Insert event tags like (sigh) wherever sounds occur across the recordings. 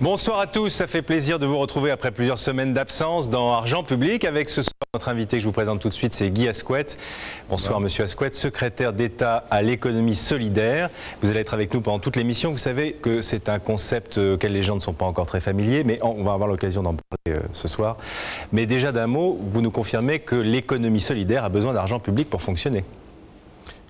Bonsoir à tous, ça fait plaisir de vous retrouver après plusieurs semaines d'absence dans Argent Public avec ce soir notre invité que je vous présente tout de suite, c'est Guy Asquette. Bonsoir Monsieur Asquette, secrétaire d'État à l'économie solidaire. Vous allez être avec nous pendant toute l'émission. Vous savez que c'est un concept auquel les gens ne sont pas encore très familiers, mais on va avoir l'occasion d'en parler euh, ce soir. Mais déjà d'un mot, vous nous confirmez que l'économie solidaire a besoin d'argent public pour fonctionner.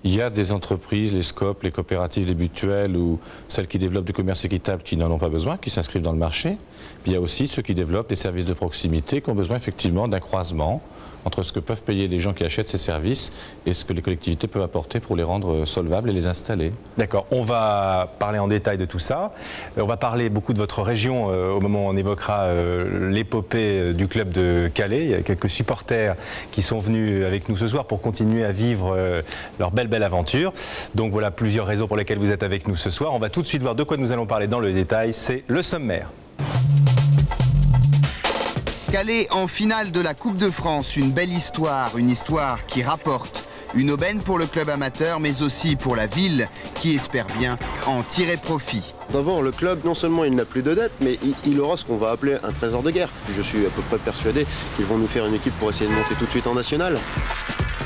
Il y a des entreprises, les scopes, les coopératives, les mutuelles ou celles qui développent du commerce équitable qui n'en ont pas besoin, qui s'inscrivent dans le marché. Il y a aussi ceux qui développent des services de proximité qui ont besoin effectivement d'un croisement entre ce que peuvent payer les gens qui achètent ces services et ce que les collectivités peuvent apporter pour les rendre solvables et les installer. D'accord, on va parler en détail de tout ça. Euh, on va parler beaucoup de votre région euh, au moment où on évoquera euh, l'épopée du club de Calais. Il y a quelques supporters qui sont venus avec nous ce soir pour continuer à vivre leur belle belle aventure. Donc voilà plusieurs raisons pour lesquelles vous êtes avec nous ce soir. On va tout de suite voir de quoi nous allons parler dans le détail. C'est le sommaire. Calais en finale de la Coupe de France, une belle histoire, une histoire qui rapporte. Une aubaine pour le club amateur, mais aussi pour la ville, qui espère bien en tirer profit. D'abord, le club, non seulement il n'a plus de dette, mais il, aura ce qu'on va appeler un trésor de guerre. Je suis à peu près persuadé qu'ils vont nous faire une équipe pour essayer de monter tout de suite en national.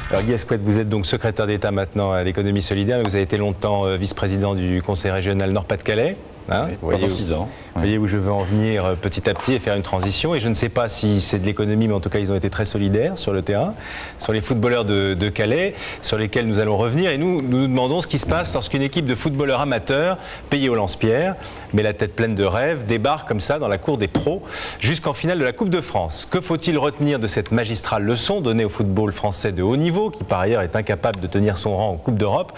Alors Guy Asquette, vous êtes donc secrétaire d'État maintenant à l'économie solidaire, vous avez été longtemps euh, vice-président du Conseil régional Nord-Pas-de-Calais. Hein, vous voyez où, ans. Vous voyez où je veux en venir euh, petit à petit et faire une transition. Et je ne sais pas si c'est de l'économie, mais en tout cas, ils ont été très solidaires sur le terrain, sur les footballeurs de, Calais, sur lesquels nous allons revenir. Et nous, nous demandons ce qui se passe lorsqu'une équipe de footballeurs amateurs, payée au lance-pierre, mais la tête pleine de rêves, débarque comme ça dans la cour des pros jusqu'en finale de la Coupe de France. Que faut-il retenir de cette magistrale leçon donnée au football français de haut niveau, qui par ailleurs est incapable de tenir son rang en Coupe d'Europe?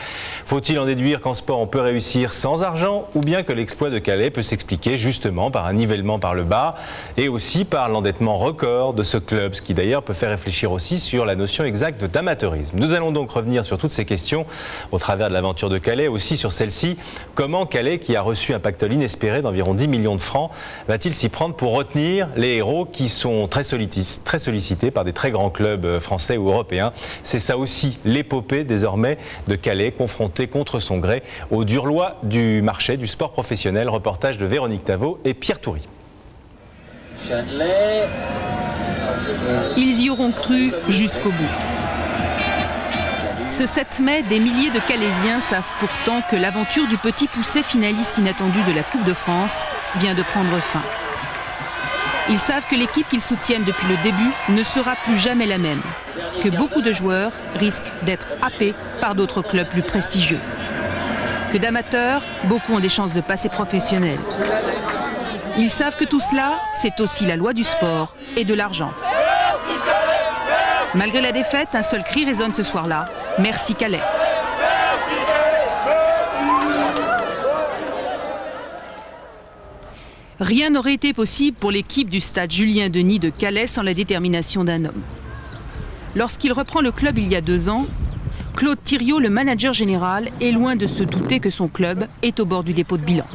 Faut-il en déduire qu'en sport on peut réussir sans argent, ou bien que l'exploit de Calais peut s'expliquer justement par un nivellement par le bas et aussi par l'endettement record de ce club, ce qui d'ailleurs peut faire réfléchir aussi sur la notion exacte d'amateurisme. Nous allons donc revenir sur toutes ces questions au travers de l'aventure de Calais, aussi sur celle-ci. Comment Calais, qui a reçu un pactole inespéré d'environ 10 millions de francs, va-t-il s'y prendre pour retenir les héros qui sont très, très sollicités par des très grands clubs euh, français ou européens? C'est ça aussi l'épopée désormais de Calais, confronté contre son gré aux dures lois du marché, du sport professionnel. Reportage de Véronique Tavo et Pierre Toury. Ils y auront cru jusqu'au bout. Ce 7 mai, des milliers de Calaisiens savent pourtant que l'aventure du petit poussé finaliste inattendu de la Coupe de France vient de prendre fin. Ils savent que l'équipe qu'ils soutiennent depuis le début ne sera plus jamais la même, que beaucoup de joueurs risquent d'être happés par d'autres clubs plus prestigieux. Que d'amateurs, beaucoup ont des chances de passer professionnels. Ils savent que tout cela, c'est aussi la loi du sport et de l'argent. Malgré la défaite, un seul cri résonne ce soir-là. Merci Calais. Rien n'aurait été possible pour l'équipe du stade Julien Denis de Calais sans la détermination d'un homme. Lorsqu'il reprend le club il y a deux ans, Claude Thiriot, le manager général, est loin de se douter que son club est au bord du dépôt de bilan.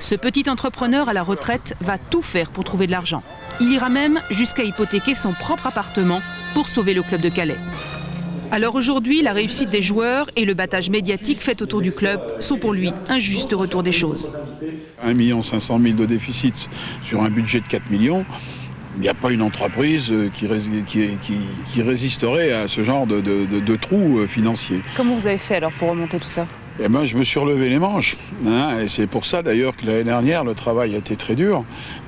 Ce petit entrepreneur à la retraite va tout faire pour trouver de l'argent. Il ira même jusqu'à hypothéquer son propre appartement pour sauver le club de Calais. Alors aujourd'hui, la réussite des joueurs et le battage médiatique fait autour du club sont pour lui un juste retour des choses. 1 500 000 de déficit sur un budget de 4 millions, il n'y a pas une entreprise qui, résisterait à ce genre de, de trous euh, financiers. Comment vous avez fait alors pour remonter tout ça? Et moi, je me suis relevé les manches. Hein, et c'est pour ça d'ailleurs que l'année dernière, le travail a été très dur.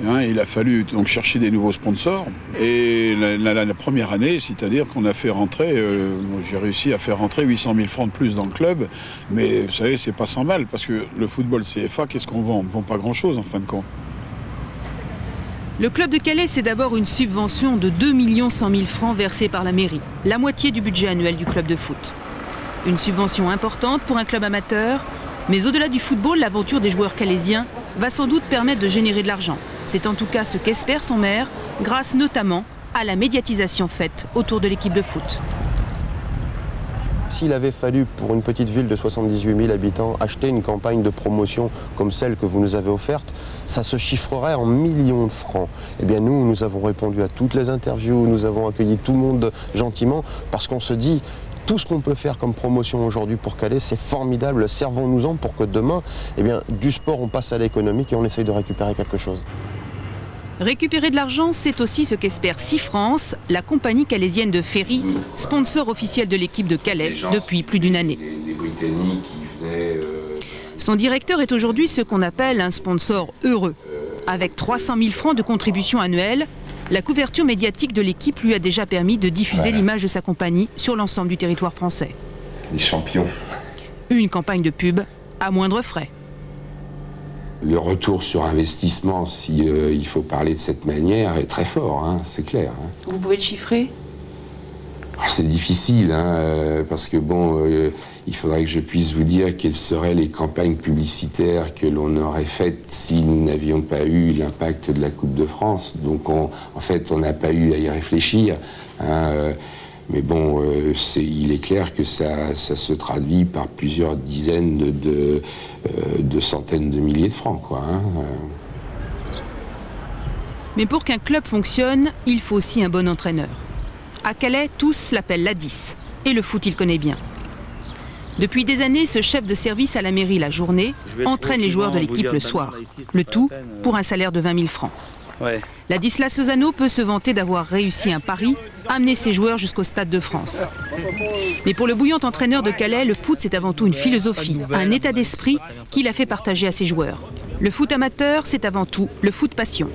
Hein, il a fallu donc chercher des nouveaux sponsors. Et la, première année, c'est-à-dire qu'on a fait rentrer, euh, j'ai réussi à faire rentrer 800 000 francs de plus dans le club. Mais vous savez, c'est pas sans mal parce que le football CFA, qu'est-ce qu'on vend? On ne vend pas grand-chose en fin de compte. Le club de Calais, c'est d'abord une subvention de 2 100 000 francs versée par la mairie, la moitié du budget annuel du club de foot. Une subvention importante pour un club amateur, mais au-delà du football, l'aventure des joueurs calaisiens va sans doute permettre de générer de l'argent. C'est en tout cas ce qu'espère son maire, grâce notamment à la médiatisation faite autour de l'équipe de foot. S'il avait fallu, pour une petite ville de 78 000 habitants, acheter une campagne de promotion comme celle que vous nous avez offerte, ça se chiffrerait en millions de francs. Eh bien nous, nous avons répondu à toutes les interviews, nous avons accueilli tout le monde gentiment, parce qu'on se dit, tout ce qu'on peut faire comme promotion aujourd'hui pour Calais, c'est formidable. Servons-nous-en pour que demain, eh du sport, on passe à l'économique et on essaye de récupérer quelque chose. Récupérer de l'argent, c'est aussi ce qu'espère France, la compagnie calaisienne de ferry, sponsor officiel de l'équipe de Calais depuis plus d'une année. Son directeur est aujourd'hui ce qu'on appelle un sponsor heureux. Avec 300 000 francs de contribution annuelle, la couverture médiatique de l'équipe lui a déjà permis de diffuser l'image de sa compagnie sur l'ensemble du territoire français. Les champions. Une campagne de pub à moindre frais. Le retour sur investissement, si euh, il faut parler de cette manière, est très fort, hein, c'est clair. Hein. Vous pouvez le chiffrer? Ah, C'est difficile, hein, euh, parce que bon, euh, il faudrait que je puisse vous dire quelles seraient les campagnes publicitaires que l'on aurait faites si nous n'avions pas eu l'impact de la Coupe de France. Donc en fait, on n'a pas eu à y réfléchir. Euh, mais bon, euh, il est clair que ça, se traduit par plusieurs dizaines de, euh, centaines de milliers de francs. Quoi, hein, Mais pour qu'un club fonctionne, il faut aussi un bon entraîneur. À Calais, tous l'appellent la 10. Et le foot, il connaît bien. Depuis des années, ce chef de service à la mairie la journée entraîne les joueurs de l'équipe le soir. Le tout pour un salaire de 20 000 francs. Ladislas Lozano peut se vanter d'avoir réussi un pari, amener ses joueurs jusqu'au Stade de France. Mais pour le bouillant entraîneur de Calais, le foot c'est avant tout une philosophie, un état d'esprit qu'il a fait partager à ses joueurs. Le foot amateur, c'est avant tout le foot passion.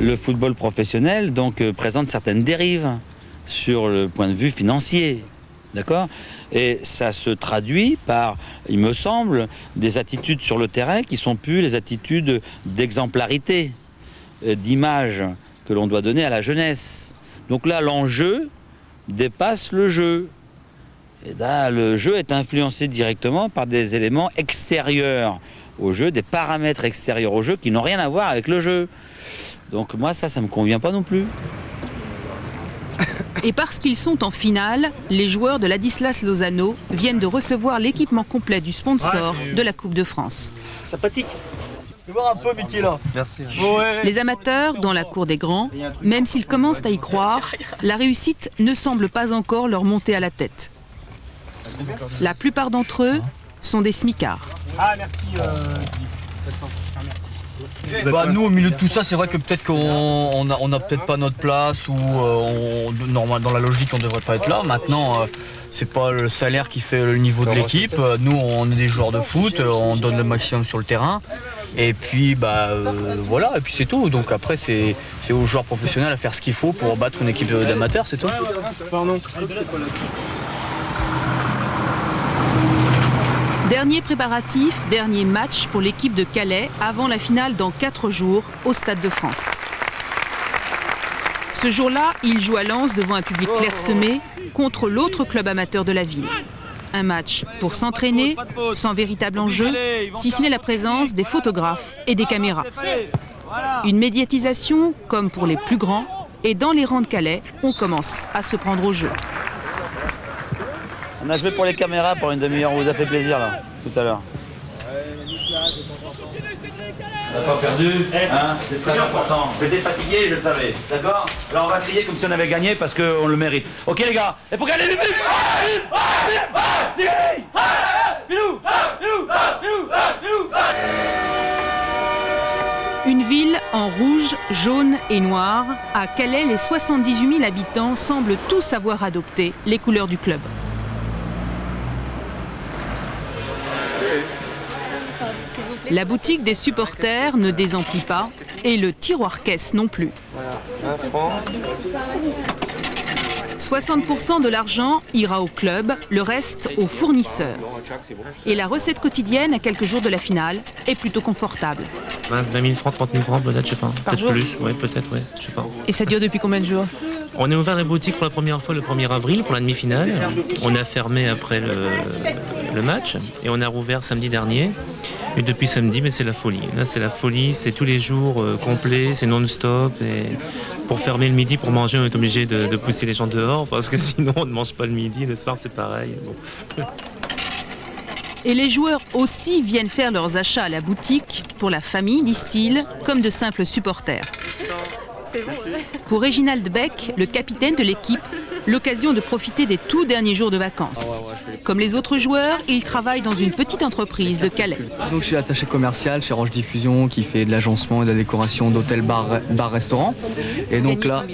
Le football professionnel donc euh, présente certaines dérives sur le point de vue financier. D'accord Et ça se traduit par, il me semble, des attitudes sur le terrain qui sont plus les attitudes d'exemplarité, euh, d'image que l'on doit donner à la jeunesse. Donc là, l'enjeu dépasse le jeu. Et là, le jeu est influencé directement par des éléments extérieurs au jeu, des paramètres extérieurs au jeu qui n'ont rien à voir avec le jeu. Donc moi, ça, ça ne me convient pas non plus. Et parce qu'ils sont en finale, les joueurs de Ladislas Lozano viennent de recevoir l'équipement complet du sponsor de la Coupe de France. Sympathique. voir un peu Mickey là. Merci. Les amateurs, dans la cour des grands, même s'ils commencent à y croire, la réussite ne semble pas encore leur monter à la tête. La plupart d'entre eux sont des smicards. Ah merci. Euh, bah, nous, au milieu de tout ça, c'est vrai que peut-être qu'on n'a on a, peut-être pas notre place ou euh, normal, dans la logique, on devrait pas être là. Maintenant, euh, c'est pas le salaire qui fait le niveau de l'équipe. Nous, on est des joueurs de foot, on donne le maximum sur le terrain. Et puis, bah euh, voilà, et puis c'est tout. Donc après, c'est aux joueurs professionnels à faire ce qu'il faut pour battre une équipe d'amateurs, c'est tout. Dernier préparatif, dernier match pour l'équipe de Calais avant la finale dans 4 jours au Stade de France. Ce jour-là, il joue à Lens devant un public clairsemé contre l'autre club amateur de la ville. Un match pour s'entraîner, sans véritable enjeu, si ce n'est la présence des photographes et des caméras. Une médiatisation comme pour les plus grands, et dans les rangs de Calais, on commence à se prendre au jeu. On a joué pour les caméras pour une demi-heure, on vous a fait plaisir là, tout à l'heure. On n'a pas perdu, hein c'est très important. J'étais fatigué, je le savais, d'accord Alors on va crier comme si on avait gagné parce qu'on le mérite. Ok les gars, et pour gagner les buts Une ville en rouge, jaune et noir, à Calais, les 78 000 habitants semblent tous avoir adopté les couleurs du club. La boutique des supporters ne désemplit pas et le tiroir caisse non plus. 60% de l'argent ira au club, le reste aux fournisseurs. Et la recette quotidienne, à quelques jours de la finale, est plutôt confortable. 20 000 francs, 30 000 francs, peut-être, je sais pas. Peut-être plus, oui, peut-être, oui, je sais pas. Et ça dure depuis combien de jours? On a ouvert la boutique pour la première fois le 1er avril pour la demi-finale. On a fermé après le, le match et on a rouvert samedi dernier. Et depuis samedi, mais c'est la folie. Là, c'est la folie, c'est tous les jours euh, complet, c'est non-stop. Et pour fermer le midi, pour manger, on est obligé de, pousser les gens dehors parce que (laughs) sinon, on ne mange pas le midi. Le soir, c'est pareil. Et les joueurs aussi viennent faire leurs achats à la boutique, pour la famille, disent-ils, comme de simples supporters. Pour Réginald Beck, le capitaine de l'équipe, l'occasion de profiter des tout derniers jours de vacances. Comme les autres joueurs, il travaille dans une petite entreprise de Calais. Donc je suis attaché commercial chez Roche Diffusion qui fait de l'agencement et de la décoration d'hôtels, bars, bar, restaurants. Et donc là,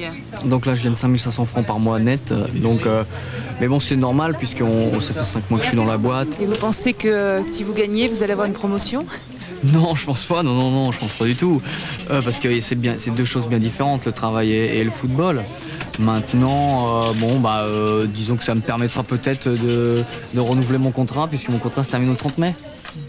donc là, je gagne 5500 francs par mois net. Donc, euh, mais bon, c'est normal puisque ça fait 5 mois que je suis dans la boîte. Et vous pensez que si vous gagnez, vous allez avoir une promotion? Non, je pense pas. Non, non, non, je pense pas du tout. Euh, parce que c'est deux choses bien différentes, le travail et, le football. Maintenant, euh, bon, bah, euh, disons que ça me permettra peut-être de renouveler mon contrat, puisque mon contrat se termine au 30 mai.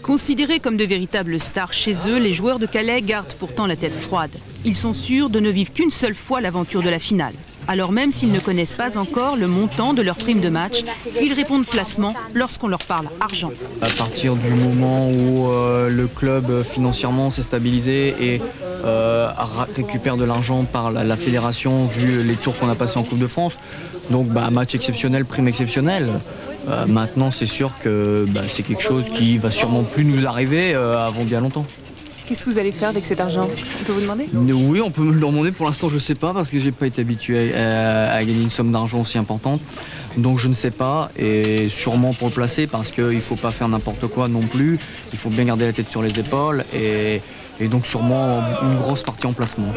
Considérés comme de véritables stars chez eux, les joueurs de Calais gardent pourtant la tête froide. Ils sont sûrs de ne vivre qu'une seule fois l'aventure de la finale. Alors même s'ils ne connaissent pas encore le montant de leur prime de match, ils répondent placement lorsqu'on leur parle argent. À partir du moment où euh, le club euh, financièrement s'est stabilisé et euh, récupère de l'argent par la, fédération vu les tours qu'on a passés en Coupe de France, donc bah, match exceptionnel, prime exceptionnelle. maintenant, c'est sûr que bah, c'est quelque chose qui va sûrement plus nous arriver avant bien longtemps. Qu'est-ce que vous allez faire avec cet argent On peut vous demander Oui, on peut me le demander. Pour l'instant, je ne sais pas parce que je n'ai pas été habitué à, gagner une somme d'argent aussi importante. Donc je ne sais pas, et sûrement pour le placer parce qu'il ne faut pas faire n'importe quoi non plus. Il faut bien garder la tête sur les épaules et, donc sûrement une grosse partie en placement.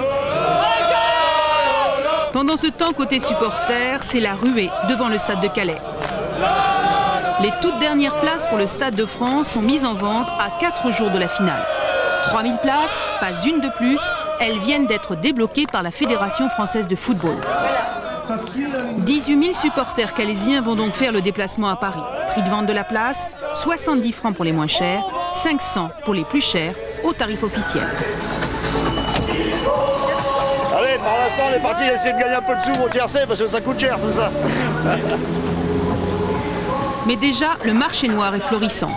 Pendant ce temps, côté supporters, c'est la ruée devant le stade de Calais. Les toutes dernières places pour le Stade de France sont mises en vente à 4 jours de la finale. 3000 places, pas une de plus, elles viennent d'être débloquées par la Fédération française de football. 18 000 supporters calaisiens vont donc faire le déplacement à Paris. Prix de vente de la place, 70 francs pour les moins chers, 500 pour les plus chers, au tarif officiel. Allez, par l'instant, on est parti essayer de gagner un peu de sous au tiercé parce que ça coûte cher tout ça. Mais déjà, le marché noir est florissant.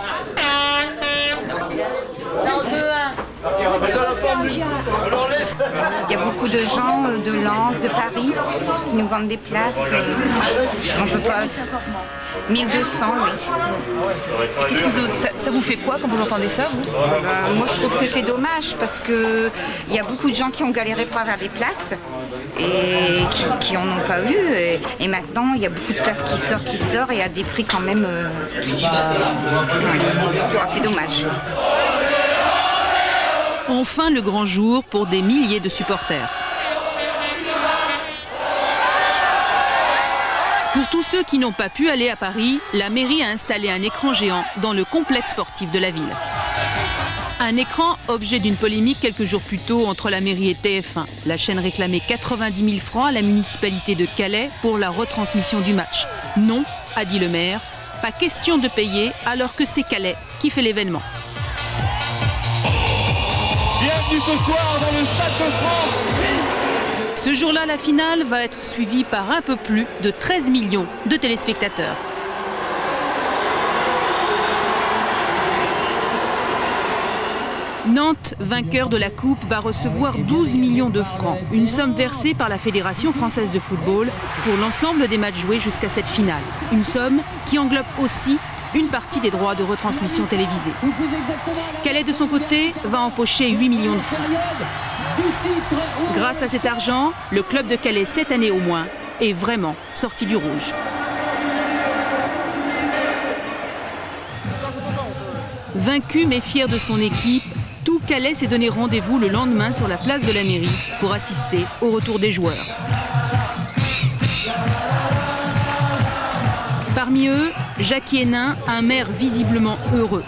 Il y a beaucoup de gens de Lens, de Paris, qui nous vendent des places. Euh, je passe 1200, oui. Qu'est-ce que ça, vous fait quoi quand vous entendez ça, euh, Moi, je trouve que c'est dommage parce qu'il y a beaucoup de gens qui ont galéré pour avoir des places et qui, n'en ont pas eu. Et, maintenant, il y a beaucoup de places qui sortent, qui sortent et à des prix quand même. Euh, c'est dommage. Enfin le grand jour pour des milliers de supporters. Pour tous ceux qui n'ont pas pu aller à Paris, la mairie a installé un écran géant dans le complexe sportif de la ville. Un écran objet d'une polémique quelques jours plus tôt entre la mairie et TF1. La chaîne réclamait 90 000 francs à la municipalité de Calais pour la retransmission du match. Non, a dit le maire, pas question de payer alors que c'est Calais qui fait l'événement ce jour-là, la finale va être suivie par un peu plus de 13 millions de téléspectateurs. Nantes, vainqueur de la Coupe, va recevoir 12 millions de francs, une somme versée par la Fédération française de football pour l'ensemble des matchs joués jusqu'à cette finale. Une somme qui englobe aussi une partie des droits de retransmission télévisée. Calais, de son côté, va empocher 8 millions de francs. Grâce à cet argent, le club de Calais, cette année au moins, est vraiment sorti du rouge. Vaincu mais fier de son équipe, tout Calais s'est donné rendez-vous le lendemain sur la place de la mairie pour assister au retour des joueurs. Parmi eux, Jacques Hénin, un maire visiblement heureux.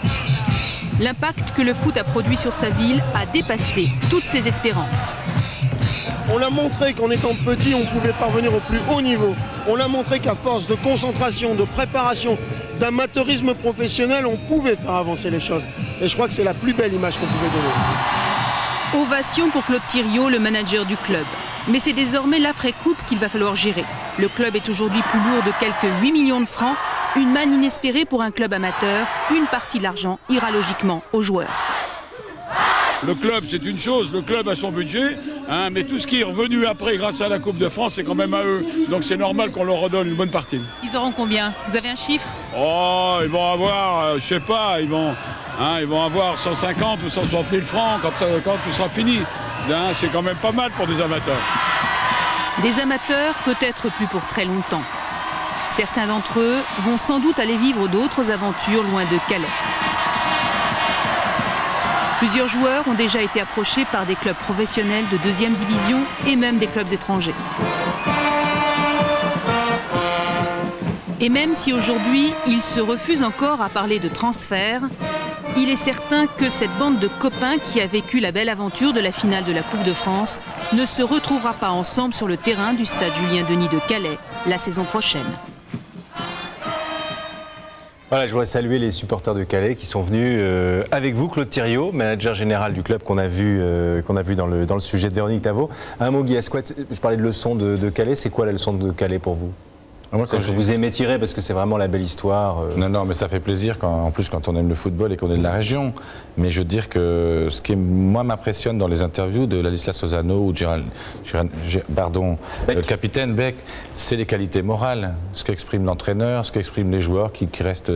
L'impact que le foot a produit sur sa ville a dépassé toutes ses espérances. On a montré qu'en étant petit, on pouvait parvenir au plus haut niveau. On a montré qu'à force de concentration, de préparation, d'amateurisme professionnel, on pouvait faire avancer les choses. Et je crois que c'est la plus belle image qu'on pouvait donner. Ovation pour Claude Thiriot, le manager du club. Mais c'est désormais l'après-coupe qu'il va falloir gérer. Le club est aujourd'hui plus lourd de quelques 8 millions de francs une manne inespérée pour un club amateur, une partie de l'argent ira logiquement aux joueurs. Le club, c'est une chose, le club a son budget, hein, mais tout ce qui est revenu après grâce à la Coupe de France, c'est quand même à eux. Donc c'est normal qu'on leur redonne une bonne partie. Ils auront combien? Vous avez un chiffre? Oh, ils vont avoir, euh, je sais pas, ils vont, hein, ils vont avoir 150 ou 160 000 francs quand, ça- quand tout sera fini. Hein, c'est quand même pas mal pour des amateurs. Des amateurs, peut-être plus pour très longtemps. Certains d'entre eux vont sans doute aller vivre d'autres aventures loin de Calais. Plusieurs joueurs ont déjà été approchés par des clubs professionnels de deuxième division et même des clubs étrangers. Et même si aujourd'hui ils se refusent encore à parler de transfert, il est certain que cette bande de copains qui a vécu la belle aventure de la finale de la Coupe de France ne se retrouvera pas ensemble sur le terrain du stade Julien Denis de Calais la saison prochaine. Voilà, je voudrais saluer les supporters de Calais qui sont venus euh, avec vous, Claude Thiriot, manager général du club qu'on a vu, euh, qu'on a vu dans, le, dans le sujet de Véronique Tavo. Un mot, Guy Asquette, je parlais de leçon de, de Calais, c'est quoi la leçon de Calais pour vous? Moi, quand je j'ai- vous aimais tirer parce que c'est vraiment la belle histoire. euh. Non, non, mais ça fait plaisir, quand, en plus quand on aime le football et qu'on est de la région. Mais je veux dire que ce qui, moi, m'impressionne dans les interviews de Ladislas Sozano ou de Gérald, Gérald- Gé- pardon, euh, le capitaine Beck, c'est les qualités morales, ce qu'exprime l'entraîneur, ce qu'expriment les joueurs qui, qui restent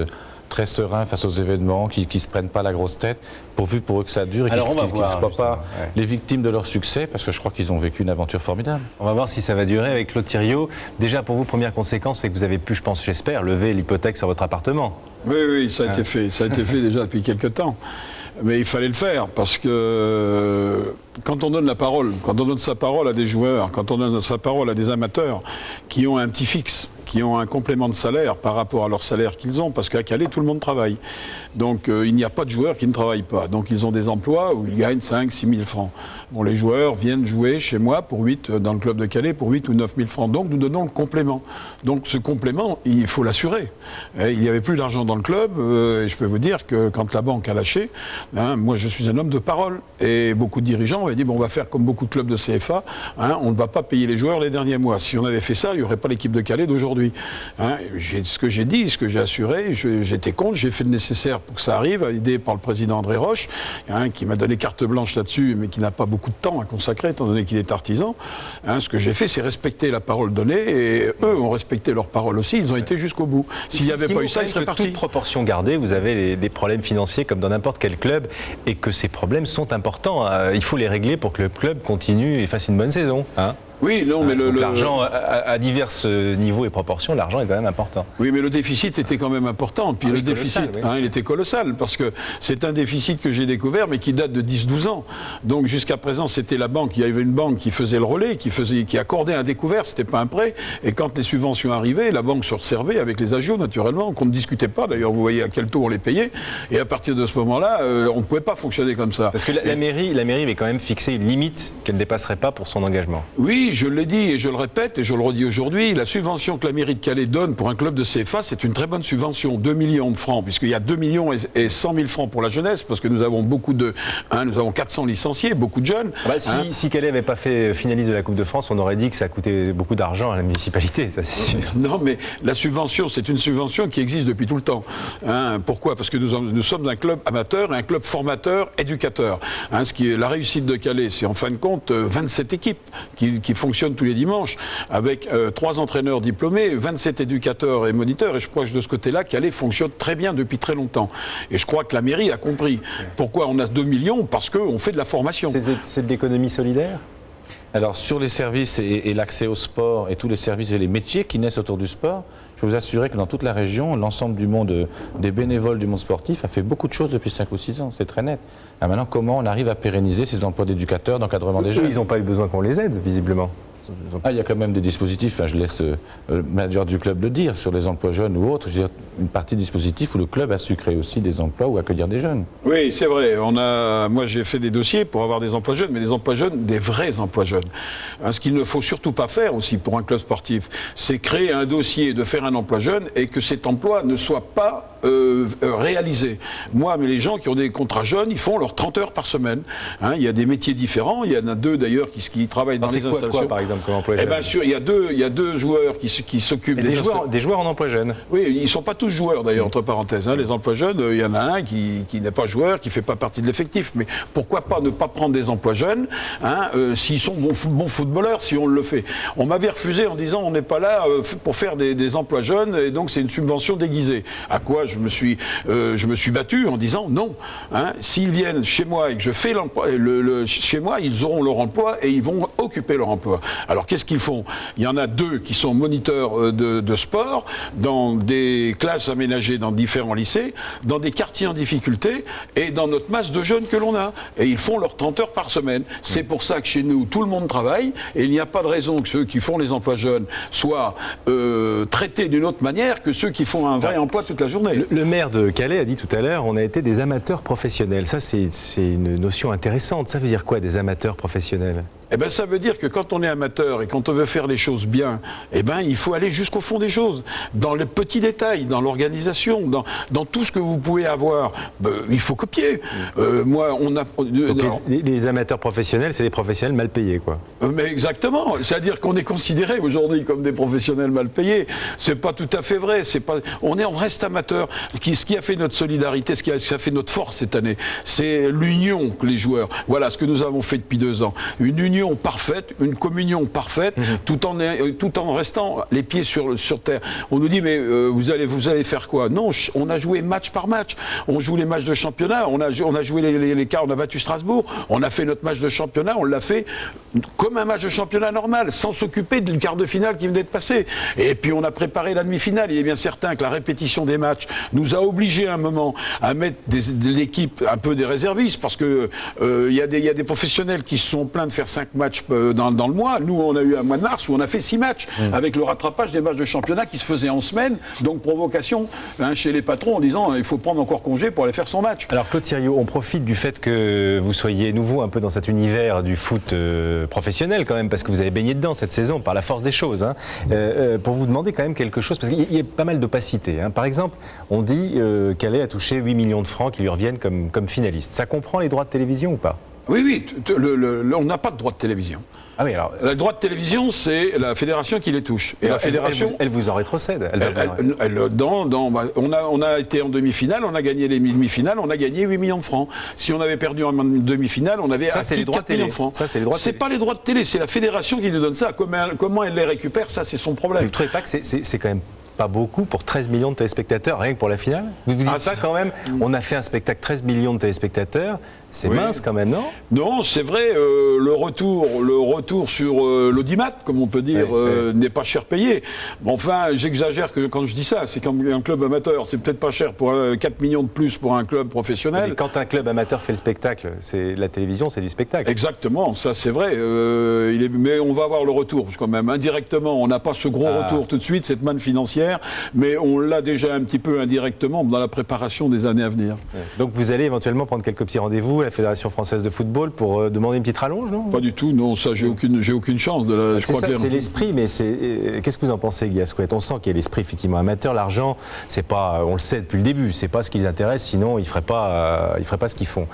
très sereins face aux événements, qui ne se prennent pas la grosse tête, pourvu pour eux que ça dure et qu'ils ne soient pas ouais. les victimes de leur succès, parce que je crois qu'ils ont vécu une aventure formidable. On va voir si ça va durer avec Claude Thiriot. Déjà, pour vous, première conséquence, c'est que vous avez pu, je pense, j'espère, lever l'hypothèque sur votre appartement. Oui, oui, ça a été fait. Ça a été fait déjà depuis quelques temps. Mais il fallait le faire parce que euh, quand on donne la parole, quand on donne sa parole à des joueurs, quand on donne sa parole à des amateurs qui ont un petit fixe, qui ont un complément de salaire par rapport à leur salaire qu'ils ont, parce qu'à Calais, tout le monde travaille. Donc euh, il n'y a pas de joueurs qui ne travaillent pas. Donc ils ont des emplois où ils gagnent 5 6 000 francs. Bon, les joueurs viennent jouer chez moi pour 8, euh, dans le club de Calais, pour 8 ou 9 000 francs. Donc nous donnons le complément. Donc ce complément, il faut l'assurer. Il n'y avait plus d'argent dans le club, euh, et je peux vous dire que quand la banque a lâché, hein, moi je suis un homme de parole. Et beaucoup de dirigeants avaient dit, bon, on va faire comme beaucoup de clubs de CFA, hein, on ne va pas payer les joueurs les derniers mois. Si on avait fait ça, il n'y aurait pas l'équipe de Calais d'aujourd'hui. Hein, ce que j'ai dit, ce que j'ai assuré, j'étais contre, j'ai fait le nécessaire pour que ça arrive, aidé par le président André Roche, hein, qui m'a donné carte blanche là-dessus, mais qui n'a pas beaucoup de temps à consacrer, étant donné qu'il est artisan. Hein, ce que j'ai fait, c'est respecter la parole donnée, et eux ont respecté leur parole aussi, ils ont été jusqu'au bout. S'il n'y avait pas eu ça, ils seraient partis. Toute proportion gardée, vous avez les- des problèmes financiers comme dans n'importe quel club et que ces problèmes sont importants. Il faut les régler pour que le club continue et fasse une bonne saison. hein. Oui, non, mais le- Donc le- L'argent, à, à- à divers euh, niveaux et proportions, l'argent est quand même important. Oui, mais le déficit était quand même important. Puis Ah le oui, déficit, colossal, oui. hein, il était colossal, parce que c'est un déficit que j'ai découvert, mais qui date de 10-12 ans. Donc jusqu'à présent, c'était la banque. Il y avait une banque qui faisait le relais, qui, faisait, qui accordait un découvert, c'était pas un prêt. Et quand les subventions arrivaient, la banque se resservait avec les agios, naturellement, qu'on ne discutait pas. D'ailleurs, vous voyez à quel taux on les payait. Et à partir de ce moment-là, euh, on ne pouvait pas fonctionner comme ça. Parce que la, la mairie, la mairie avait quand même fixé une limite qu'elle ne dépasserait pas pour son engagement. Oui, je l'ai dit et je le répète et je le redis aujourd'hui, la subvention que la mairie de Calais donne pour un club de CFA, c'est une très bonne subvention, 2 millions de francs, puisqu'il y a 2 millions et, et 100 000 francs pour la jeunesse, parce que nous avons beaucoup de, hein, nous avons 400 licenciés, beaucoup de jeunes. Ah bah, si, hein. si Calais n'avait pas fait finaliste de la Coupe de France, on aurait dit que ça coûtait beaucoup d'argent à la municipalité, ça c'est sûr. (laughs) Non, mais la subvention, c'est une subvention qui existe depuis tout le temps. Hein, pourquoi? Parce que nous, sommes un club amateur et un club formateur, éducateur. Ce qui est la réussite de Calais, c'est en fin de compte euh, 27 équipes qui, qui fonctionnent tous les dimanches, avec euh, trois entraîneurs diplômés, 27 éducateurs et moniteurs. Et je crois que de ce côté-là, Calais fonctionne très bien depuis très longtemps. Et je crois que la mairie a compris. Pourquoi on a 2 millions Parce qu'on fait de la formation. C'est c'est de l'économie solidaire? Alors sur les services et, et l'accès au sport et tous les services et les métiers qui naissent autour du sport, peux vous assurer que dans toute la région, l'ensemble du monde, des bénévoles du monde sportif a fait beaucoup de choses depuis 5 ou 6 ans, c'est très net. Ah, maintenant, comment on arrive à pérenniser ces emplois d'éducateurs, d'encadrement des jeunes? ils n'ont pas eu besoin qu'on les aide, visiblement. Ah, il y a quand même des dispositifs, je laisse euh, le manager du club le dire, sur les emplois jeunes ou autres, je veux une partie des dispositifs où le club a su créer aussi des emplois ou accueillir des jeunes. Oui, c'est vrai. Moi, j'ai fait des dossiers pour avoir des emplois jeunes, mais des emplois jeunes, des vrais emplois jeunes. Hein, ce qu'il ne faut surtout pas faire aussi pour un club sportif, c'est créer un dossier de faire un emploi jeune et que cet emploi ne soit pas euh, euh, réalisé. Moi, mais les gens qui ont des contrats jeunes, ils font leurs 30 heures par semaine. Hein, il y a des métiers différents. Il y en a deux d'ailleurs qui, qui travaillent dans les quoi, installations. quoi, par exemple, comme emploi Eh jeune bien sûr, il y a deux, il y a deux joueurs qui, s'occupent des, des, joueurs, des joueurs en emploi jeune. oui, ils ne sont pas tous joueurs d'ailleurs, entre parenthèses. hein. Les emplois jeunes, euh, il y en a un qui, qui n'est pas joueur, qui ne fait pas partie de l'effectif. Mais pourquoi pas ne pas prendre des emplois jeunes hein, euh, s'ils sont bons, fo- bons footballeurs, si on le fait On m'avait refusé en disant on n'est pas là pour faire des, des emplois jeunes et donc c'est une subvention déguisée. À quoi je me suis, euh, je me suis battu en disant non. hein, S'ils viennent chez moi et que je fais l'emploi, le, le- chez moi, ils auront leur emploi et ils vont occuper leur emploi. Alors qu'est-ce qu'ils font? Il y en a deux qui sont moniteurs euh, de, de sport dans des classes aménagées dans différents lycées, dans des quartiers en difficulté et dans notre masse de jeunes que l'on a. Et ils font leurs 30 heures par semaine. C'est pour ça que chez nous, tout le monde travaille et il n'y a pas de raison que ceux qui font les emplois jeunes soient euh, traités d'une autre manière que ceux qui font un vrai emploi toute la journée. Le, maire de Calais a dit tout à l'heure, on a été des amateurs professionnels. Ça, c'est une notion intéressante. Ça veut dire quoi, des amateurs professionnels? Eh ben, ça veut dire que quand on est amateur et quand on veut faire les choses bien, eh ben, il faut aller jusqu'au fond des choses, dans les petits détails, dans l'organisation, dans, dans tout ce que vous pouvez avoir. Ben, il faut copier. Euh, moi, on a. Donc, les, les amateurs professionnels, c'est des professionnels mal payés, quoi. Euh, Mais exactement. C'est-à-dire qu'on est considéré aujourd'hui comme des professionnels mal payés. C'est pas tout à fait vrai. C'est pas. On est, on reste amateur. Ce qui a fait notre solidarité, ce qui a, ce qui a fait notre force cette année, c'est l'union que les joueurs. Voilà ce que nous avons fait depuis deux ans. Une union parfaite, une communion parfaite, tout en euh, tout en restant les pieds sur sur terre. On nous dit mais euh, vous allez vous allez faire quoi? Non, on a joué match par match. On joue les matchs de championnat. On a on a joué les, les, les quarts. On a battu Strasbourg. On a fait notre match de championnat. On l'a fait comme un match de championnat normal, sans s'occuper du quart de finale qui venait de passer. Et puis on a préparé la demi-finale. Il est bien certain que la répétition des matchs nous a obligés à un moment à mettre des- de l'équipe un peu des réservistes, parce que euh, y, a des- il y a des professionnels qui se sont plaints de faire cinq matchs euh, dans, dans le mois. Nous, on a eu un mois de mars où on a fait six matchs, avec le rattrapage des matchs de championnat qui se faisaient en semaine. Donc provocation hein, chez les patrons en disant il faut prendre encore congé pour aller faire son match. Alors Claude Thiriot, on profite du fait que vous soyez nouveau un peu dans cet univers du foot euh, professionnel quand même, parce que vous avez baigné dedans cette saison par la force des choses, hein, euh, euh, pour vous demander quand même quelque chose, parce qu'il y a pas mal d'opacité. hein. Par exemple, on dit euh, Calais a touché 8 millions de francs qui lui reviennent comme, comme finaliste. Ça comprend les droits de télévision ou pas? Oui, oui, le- le- le- on n'a pas de droit de télévision. Ah oui, alors. Le droit de télévision, c'est la fédération qui les touche. Et Elle- la fédération. elle, vous, elle vous en rétrocède. Elle dans- dans- on, a, on a été en demi-finale, on a gagné les demi-finales, on a gagné 8 millions de francs. Si on avait perdu en demi-finale, on avait Ça, acquis les droits 4 de télé. millions de francs. Ça, c'est les droits C'est pas les droits de télé, c'est la fédération qui nous donne ça. Comment elle, comment elle les récupère, ça c'est son problème. Vous ne trouvez pas que c'est- quand même pas beaucoup pour 13 millions de téléspectateurs, rien que pour la finale? Vous vous dites Ah, pas ça- quand même, on a fait un spectacle 13 millions de téléspectateurs, c'est Oui. mince quand même, non? Non, c'est vrai, euh, le retour, le retour sur euh, l'audimat, comme on peut dire, euh, n'est pas cher payé. Bon, enfin, j'exagère que quand je dis ça, c'est qu'un un club amateur, c'est peut-être pas cher pour euh, 4 millions de plus pour un club professionnel. Mais quand un club amateur fait le spectacle, c'est la télévision, c'est du spectacle. Exactement, ça c'est vrai. Euh, il est- mais on va avoir le retour quand même. Indirectement, on n'a pas ce gros Ah. retour tout de suite, cette manne financière, mais on l'a déjà un petit peu indirectement dans la préparation des années à venir. Donc vous allez éventuellement prendre quelques petits rendez-vous à la Fédération française de football pour euh, demander une petite rallonge, non? Pas du tout, non, ça j'ai aucune, j'ai aucune chance de la. je C'est crois ça, que- c'est l'esprit, mais c'est euh, qu'est-ce que vous en pensez, Guy On sent qu'il y a l'esprit effectivement amateur. L'argent, c'est pas, on le sait depuis le début, c'est pas ce qui les intéresse. Sinon, ils feraient pas, euh, ils feraient pas ce qu'ils font.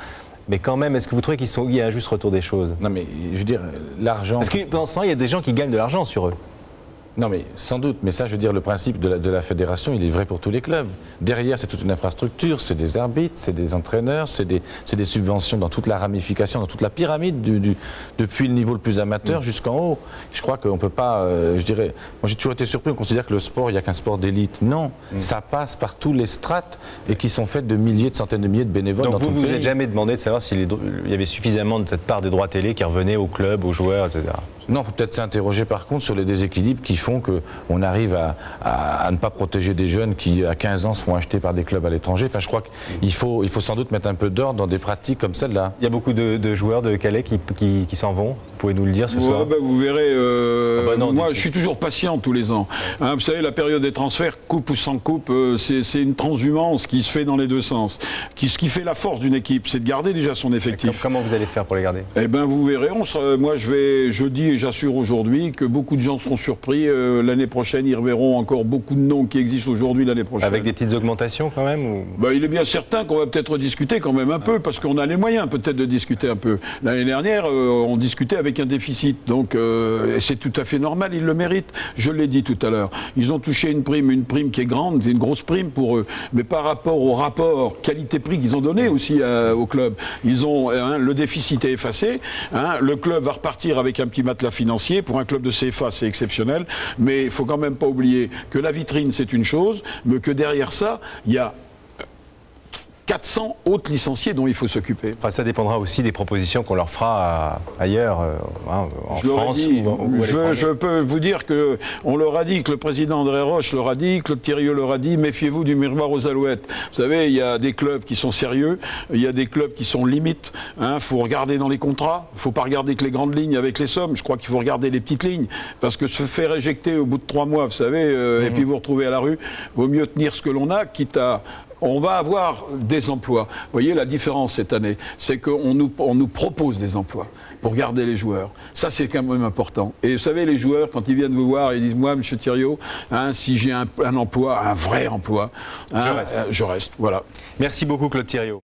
Mais quand même, est-ce que vous trouvez qu'ils sont, il y a un juste retour des choses? Non, mais je veux dire, l'argent. Parce que pendant ce temps, il y a des gens qui gagnent de l'argent sur eux. Non, mais sans doute. Mais ça, je veux dire, le principe de la, de la fédération, il est vrai pour tous les clubs. Derrière, c'est toute une infrastructure, c'est des arbitres, c'est des entraîneurs, c'est des, subventions dans toute la ramification, dans toute la pyramide, du, du- depuis le niveau le plus amateur jusqu'en haut. Je crois qu'on ne peut pas, euh, je dirais... Moi, j'ai toujours été surpris, on considère que le sport, il n'y a qu'un sport d'élite. Non, ça passe par tous les strates et qui sont faites de milliers, de centaines de milliers de bénévoles Donc dans vous vous le vous pays. êtes jamais demandé de savoir s'il y avait suffisamment de cette part des droits télé qui revenait au club, aux joueurs, etc. Non, il faut peut-être s'interroger par contre sur les déséquilibres qui font qu'on arrive à, à- à ne pas protéger des jeunes qui, à 15 ans, se font acheter par des clubs à l'étranger. Enfin, je crois qu'il faut, il faut sans doute mettre un peu d'ordre dans des pratiques comme celle-là. Il y a beaucoup de, de joueurs de Calais qui, qui- qui s'en vont. Vous pouvez nous le dire ce Ouais, soir ben, vous verrez, euh, Ah bah non, moi je suis toujours patient tous les ans. Hein, vous savez, la période des transferts, coupe ou sans coupe, euh, c'est une transhumance qui se fait dans les deux sens. Qui, ce qui fait la force d'une équipe, c'est de garder déjà son effectif. Comment vous allez faire pour les garder? Eh ben, vous verrez. On sera- moi, je vais jeudi et j'assure aujourd'hui que beaucoup de gens seront surpris. Euh, l'année prochaine, ils reverront encore beaucoup de noms qui existent aujourd'hui l'année prochaine. Avec des petites augmentations quand même ou... bah, Il est bien certain qu'on va peut-être discuter quand même un peu, parce qu'on a les moyens peut-être de discuter un peu. L'année dernière, euh, on discutait avec un déficit, donc euh, c'est tout à fait normal, ils le méritent. Je l'ai dit tout à l'heure. Ils ont touché une prime, une prime qui est grande, c'est une grosse prime pour eux, mais par rapport au rapport qualité-prix qu'ils ont donné aussi à- au club, ils ont hein, le déficit est effacé. hein, le club va repartir avec un petit matelas financier. Pour un club de CFA, c'est exceptionnel, mais il faut quand même pas oublier que la vitrine c'est une chose, mais que derrière ça, il y a 400 autres licenciés dont il faut s'occuper. Enfin, ça dépendra aussi des propositions qu'on leur fera à- ailleurs, euh, hein, en Je France dit, ou, ou je, je peux vous dire que on leur a dit, que le président André Roche leur a dit, Claude Thériault leur a dit, méfiez-vous du miroir aux alouettes. Vous savez, il y a des clubs qui sont sérieux, il y a des clubs qui sont limites. Il faut regarder dans les contrats, il faut pas regarder que les grandes lignes avec les sommes. Je crois qu'il faut regarder les petites lignes, parce que se faire éjecter au bout de trois mois, vous savez, euh, et puis vous retrouver à la rue, vaut mieux tenir ce que l'on a, quitte à on va avoir des emplois. Vous voyez la différence cette année, c'est qu'on nous, on nous propose des emplois pour garder les joueurs. Ça, c'est quand même important. Et vous savez, les joueurs, quand ils viennent vous voir, ils disent Moi, M. Thiriot, hein, si j'ai un, un emploi, un vrai emploi, hein, Je reste. euh, je reste. Voilà. Merci beaucoup Claude Thiriot.